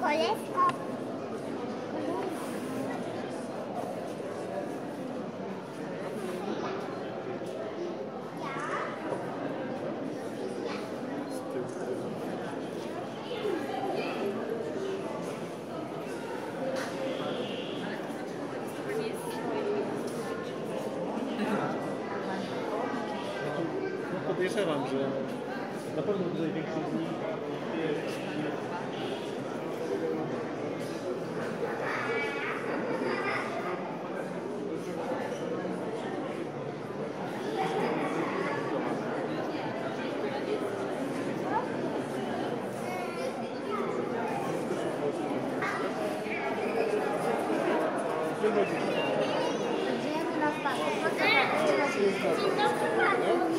Kolesko. podejrzewam, że na pewno tutaj większość z nich. Dzień dobry panu.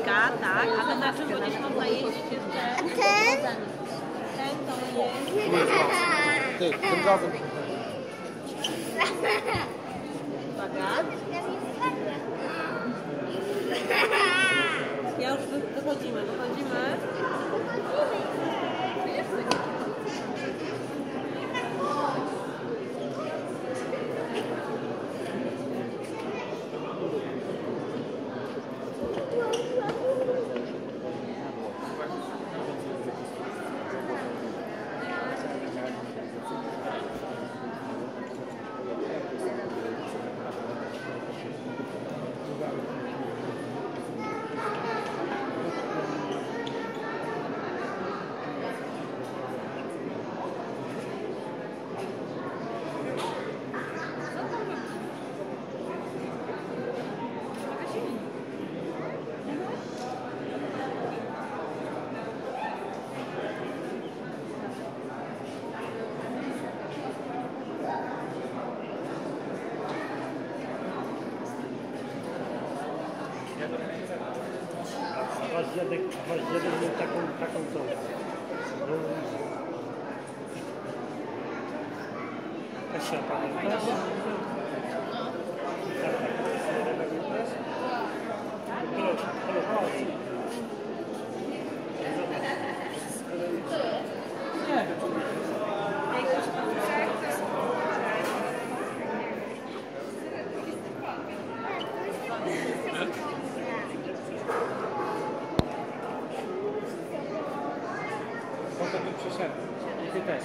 Nyska, tak, ale na czym będziesz mogła jeździć jeszcze? Ten? Ten to jest, Ty, tym razem. uwaga, A rapaziada não está com, tá contando. Não, não. Cachapa. To tu przyszedłem. I ty też.